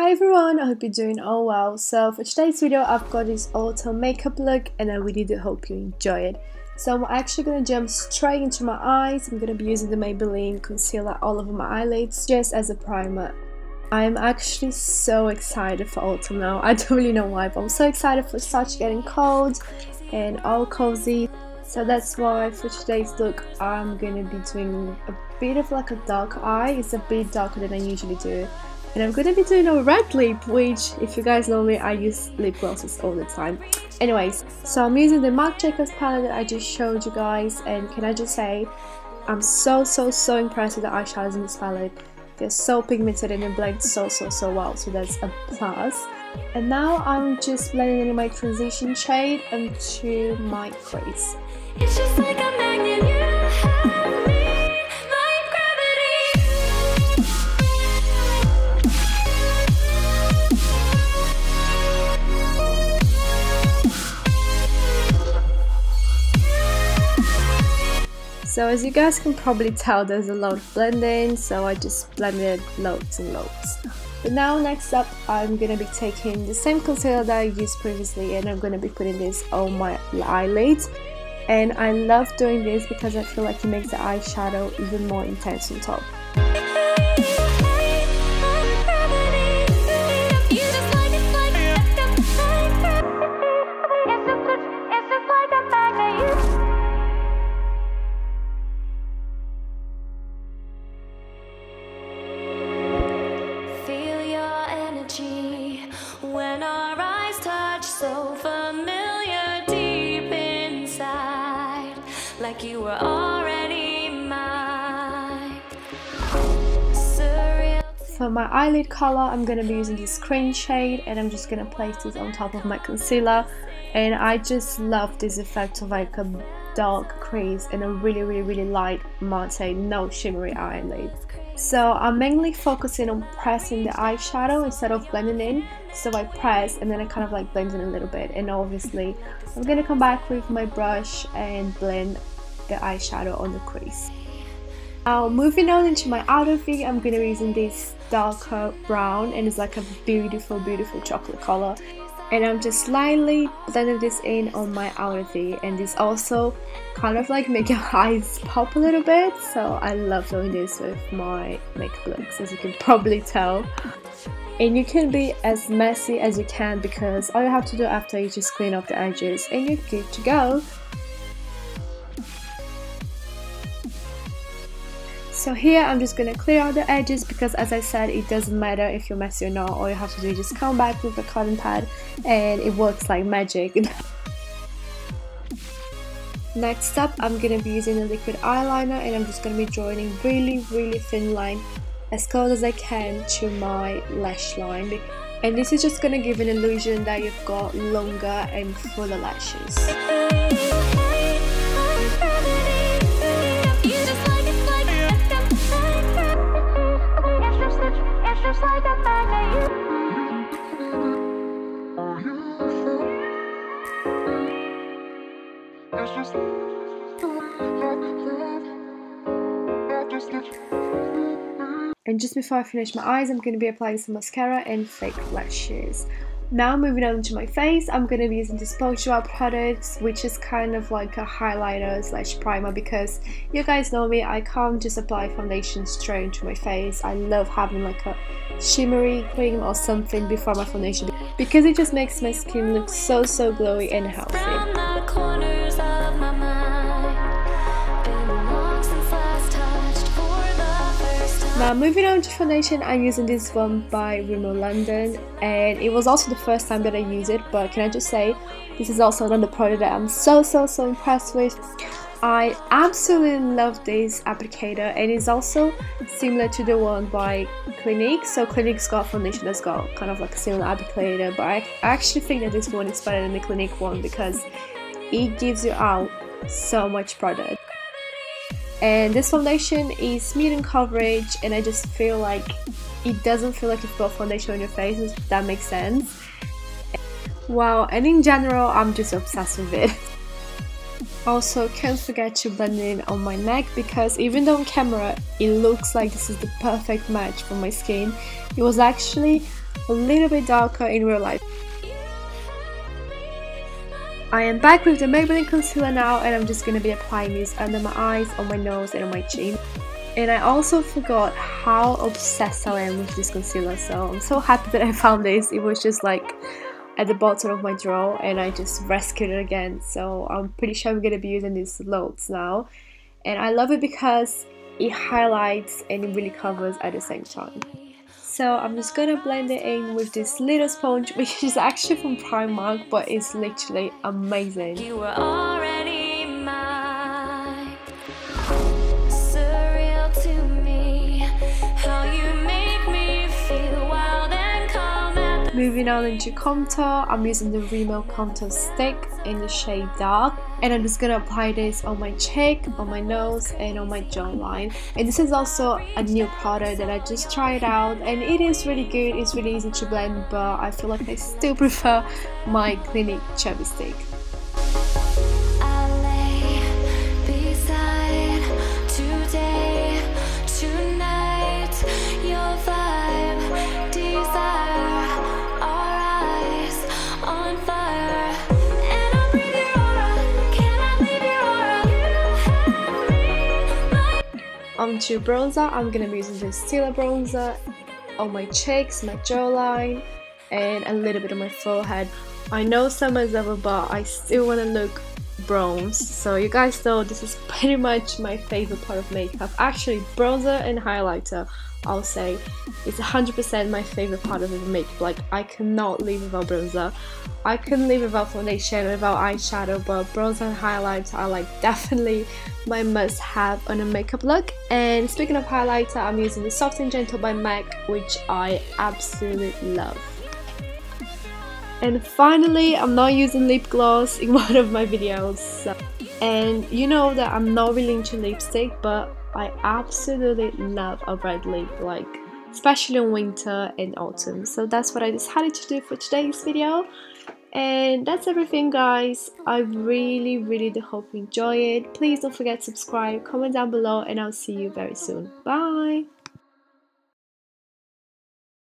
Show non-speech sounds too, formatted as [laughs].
Hi everyone, I hope you're doing all well. So for today's video, I've got this autumn makeup look and I really do hope you enjoy it. So I'm actually going to jump straight into my eyes. I'm going to be using the Maybelline concealer all over my eyelids just as a primer. I'm actually so excited for autumn now. I don't really know why, but I'm so excited for such getting cold and all cozy. So that's why for today's look, I'm going to be doing a bit of like a dark eye. It's a bit darker than I usually do and I'm gonna be doing a red lip which if you guys know me I use lip glosses all the time. Anyways so I'm using the Marc Jacobs palette that I just showed you guys and can I just say I'm so so so impressed with the eyeshadows in this palette. They're so pigmented and they blend so so so well so that's a plus. And now I'm just blending in my transition shade into my crease So as you guys can probably tell there's a lot of blending so I just blended loads and loads. But now next up I'm gonna be taking the same concealer that I used previously and I'm gonna be putting this on my eyelids and I love doing this because I feel like it makes the eyeshadow even more intense on top. Like you were already mine. For my eyelid color, I'm going to be using this cream shade and I'm just going to place this on top of my concealer. And I just love this effect of like a dark crease and a really, really, really light matte, no shimmery eyelid. So I'm mainly focusing on pressing the eyeshadow instead of blending in. So I press and then I kind of like blend in a little bit. And obviously I'm going to come back with my brush and blend the eyeshadow on the crease. Now moving on into my outer I'm going to be using this darker brown and it's like a beautiful beautiful chocolate color and I'm just slightly blending this in on my outer V and this also kind of like make your [laughs] eyes pop a little bit. So I love doing this with my makeup looks as you can [laughs] probably tell. And you can be as messy as you can because all you have to do after is just clean up the edges and you're good to go So here I'm just to clear out the edges because as I said it doesn't matter if you're messy or not all you have to do is just come back with a cotton pad and it works like magic. [laughs] Next up I'm to be using a liquid eyeliner and I'm just to be drawing really really thin line as close as I can to my lash line and this is just to give an illusion that you've got longer and fuller lashes. And just before I finish my eyes, I'm going to be applying some mascara and fake lashes. Now moving on to my face, I'm going to be using this products, which is kind of like a highlighter slash primer because you guys know me, I can't just apply foundation straight into my face. I love having like a shimmery cream or something before my foundation because it just makes my skin look so so glowy and healthy. Now moving on to foundation, I'm using this one by Rimmel London and it was also the first time that I used it but can I just say this is also another product that I'm so so so impressed with. I absolutely love this applicator and it's also similar to the one by Clinique. So Clinique's got foundation that's got kind of like a similar applicator but I actually think that this one is better than the Clinique one because it gives you out so much product and this foundation is medium coverage and I just feel like it doesn't feel like you've got foundation on your face if that makes sense wow and in general I'm just obsessed with it [laughs] also can't forget to blend in on my neck because even though on camera it looks like this is the perfect match for my skin it was actually a little bit darker in real life. I am back with the Maybelline concealer now and I'm just going to be applying this under my eyes, on my nose and on my chin. And I also forgot how obsessed I am with this concealer so I'm so happy that I found this. It was just like at the bottom of my drawer and I just rescued it again so I'm pretty sure I'm going to be using this loads now and I love it because it highlights and it really covers at the same time. So I'm just gonna blend it in with this little sponge [laughs] which is actually from Primark but it's literally amazing. Moving on into contour, I'm using the Rimmel contour stick in the shade dark and I'm just gonna apply this on my cheek, on my nose and on my jawline and this is also a new product that I just tried out and it is really good, it's really easy to blend but I feel like I still [laughs] prefer my Clinique Chubby Stick. Onto bronzer, I'm gonna be using the Stila bronzer on my cheeks, my jawline, and a little bit on my forehead. I know summer's over, but I still want to look bronze. So you guys know this is [laughs] pretty much my favorite part of makeup. Actually, bronzer and highlighter I'll say it's 100% my favorite part of the makeup. Like I cannot live without bronzer. I couldn't live without foundation, without eyeshadow, but bronzer and highlights are like definitely my must have on a makeup look. And speaking of highlighter, I'm using the Soft and Gentle by MAC, which I absolutely love. And finally, I'm not using lip gloss in [laughs] one of my videos. And you know that I'm not really into lipstick, but I absolutely love a red lip, like especially in winter and autumn. So that's what I decided to do for today's video. And that's everything guys. I really really do hope you enjoy it. Please don't forget to subscribe, comment down below and I'll see you very soon. Bye!